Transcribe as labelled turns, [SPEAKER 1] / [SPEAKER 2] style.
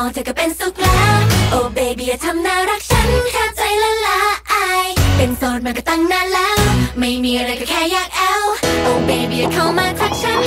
[SPEAKER 1] องเธอก็เป็นสุขแล้วโอ้เบบี้อย่าทำน่ารักฉันข้าใจละละอายเป็นโสดมาก็ตั้งนานแล้ว ไม่มีอะไรก็แค่อยากแอลโอ้เบบี้อย่าเข้ามาทักฉัน